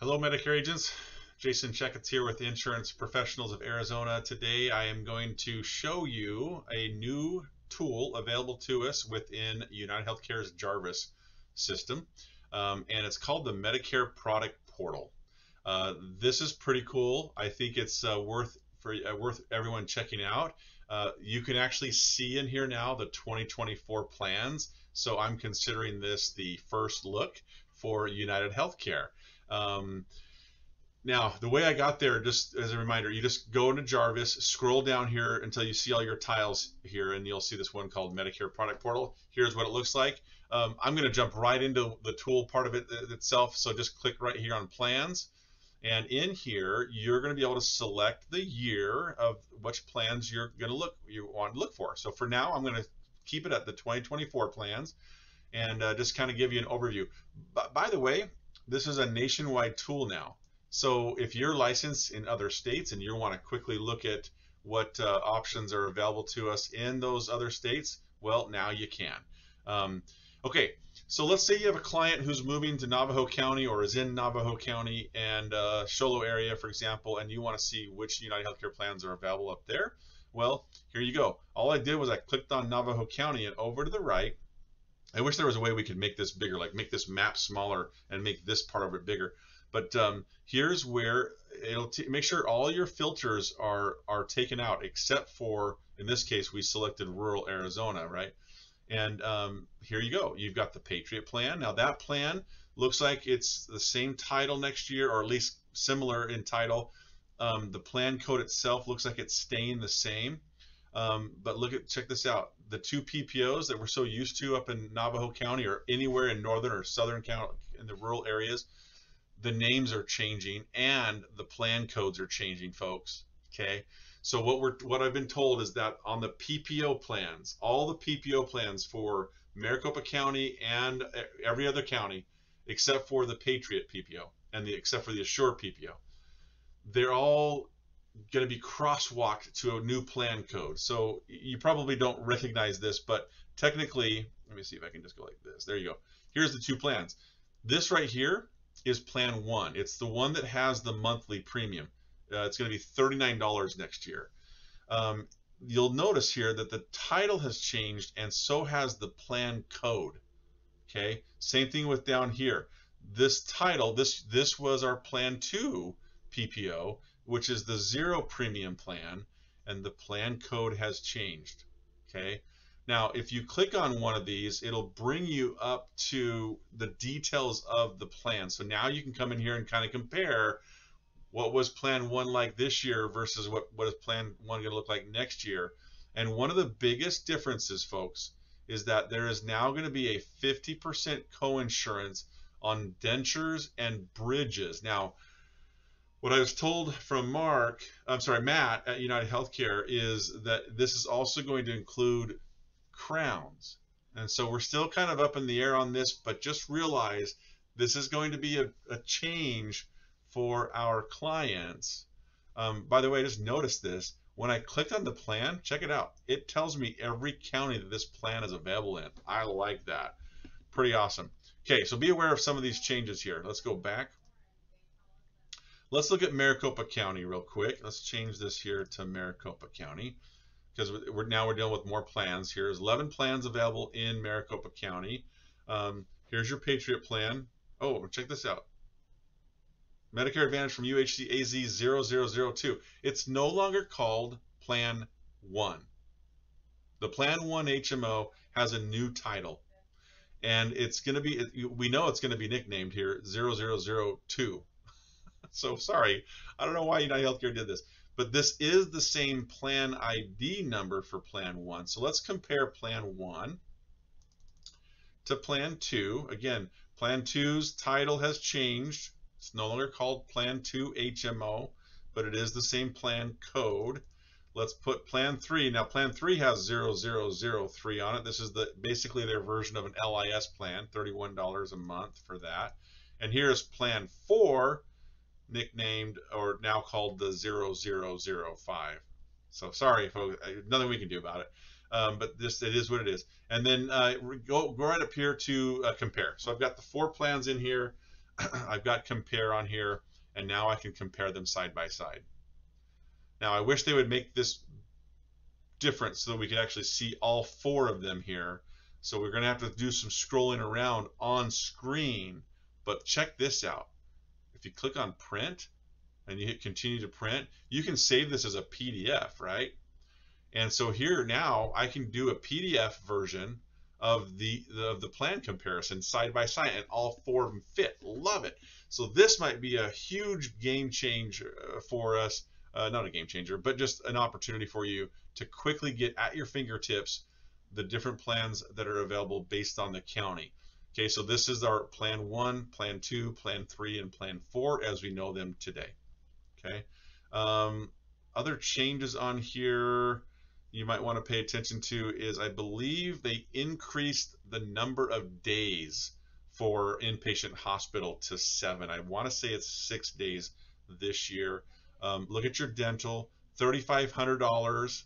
Hello, Medicare agents. Jason Checketts here with Insurance Professionals of Arizona. Today I am going to show you a new tool available to us within United Healthcare's Jarvis system, um, and it's called the Medicare Product Portal. Uh, this is pretty cool. I think it's uh, worth for uh, worth everyone checking out. Uh, you can actually see in here now the 2024 plans. So I'm considering this the first look for United Healthcare. Um, now, the way I got there, just as a reminder, you just go into Jarvis, scroll down here until you see all your tiles here, and you'll see this one called Medicare Product Portal. Here's what it looks like. Um, I'm going to jump right into the tool part of it uh, itself, so just click right here on Plans. And in here, you're going to be able to select the year of which plans you're going to look you want to look for. So for now, I'm going to keep it at the 2024 plans and uh, just kind of give you an overview. But by the way, this is a nationwide tool now. So if you're licensed in other states and you want to quickly look at what uh, options are available to us in those other states, well, now you can. Um, okay, so let's say you have a client who's moving to Navajo County or is in Navajo County and uh, Show Low area, for example, and you want to see which United Healthcare plans are available up there. Well, here you go. All I did was I clicked on Navajo County and over to the right, I wish there was a way we could make this bigger, like make this map smaller and make this part of it bigger. But um, here's where it'll make sure all your filters are are taken out except for in this case we selected rural Arizona, right? And um, here you go. You've got the Patriot plan. Now that plan looks like it's the same title next year, or at least similar in title. Um, the plan code itself looks like it's staying the same. Um, but look at check this out. The two PPOs that we're so used to up in Navajo County or anywhere in northern or southern county in the rural areas, the names are changing and the plan codes are changing, folks. Okay. So what we're what I've been told is that on the PPO plans, all the PPO plans for Maricopa County and every other county, except for the Patriot PPO and the except for the Assure PPO, they're all going to be crosswalked to a new plan code. So you probably don't recognize this, but technically, let me see if I can just go like this. There you go. Here's the two plans. This right here is plan one. It's the one that has the monthly premium. Uh, it's going to be $39 next year. Um, you'll notice here that the title has changed and so has the plan code. Okay, same thing with down here. This title, this this was our plan two PPO, which is the zero premium plan, and the plan code has changed. Okay, now if you click on one of these, it'll bring you up to the details of the plan. So now you can come in here and kind of compare what was plan one like this year versus what, what is plan one going to look like next year. And one of the biggest differences, folks, is that there is now going to be a 50% coinsurance on dentures and bridges. Now, what I was told from Mark, I'm sorry, Matt at United Healthcare is that this is also going to include crowns. And so we're still kind of up in the air on this, but just realize this is going to be a, a change for our clients. Um, by the way, I just notice this. When I clicked on the plan, check it out. It tells me every county that this plan is available in. I like that. Pretty awesome. Okay, so be aware of some of these changes here. Let's go back. Let's look at Maricopa County real quick. Let's change this here to Maricopa County because we're now we're dealing with more plans. Here's 11 plans available in Maricopa County. Um, here's your Patriot plan. Oh, check this out. Medicare Advantage from UHC AZ 0002. It's no longer called Plan 1. The Plan 1 HMO has a new title. And it's going to be, we know it's going to be nicknamed here 0002. so sorry, I don't know why United Healthcare did this. But this is the same plan ID number for Plan 1. So let's compare Plan 1 to Plan 2. Again, Plan two's title has changed it's no longer called Plan 2 HMO, but it is the same plan code. Let's put Plan 3. Now, Plan 3 has 0003 on it. This is the basically their version of an LIS plan, $31 a month for that. And here's Plan 4, nicknamed or now called the 0005. So sorry, folks, nothing we can do about it. Um, but this it is what it is. And then uh, go, go right up here to uh, compare. So I've got the four plans in here. I've got compare on here, and now I can compare them side by side. Now I wish they would make this different so that we could actually see all four of them here. So we're going to have to do some scrolling around on screen. But check this out. If you click on print and you hit continue to print, you can save this as a PDF, right? And so here now I can do a PDF version of the, the of the plan comparison side by side and all four of them fit. Love it. So this might be a huge game changer uh, for us. Uh, not a game changer, but just an opportunity for you to quickly get at your fingertips the different plans that are available based on the county. Okay, so this is our plan one, plan two, plan three, and plan four as we know them today. Okay, um, other changes on here you might want to pay attention to is I believe they increased the number of days for inpatient hospital to seven. I want to say it's six days this year. Um, look at your dental, $3,500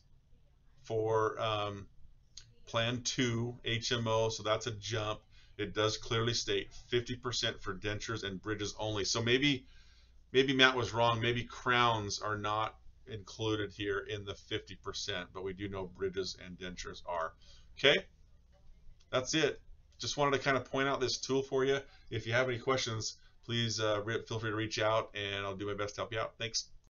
for um, Plan 2 HMO, so that's a jump. It does clearly state 50% for dentures and bridges only. So maybe maybe Matt was wrong. Maybe crowns are not included here in the 50%, but we do know bridges and dentures are. Okay, that's it. Just wanted to kind of point out this tool for you. If you have any questions, please uh, feel free to reach out and I'll do my best to help you out. Thanks.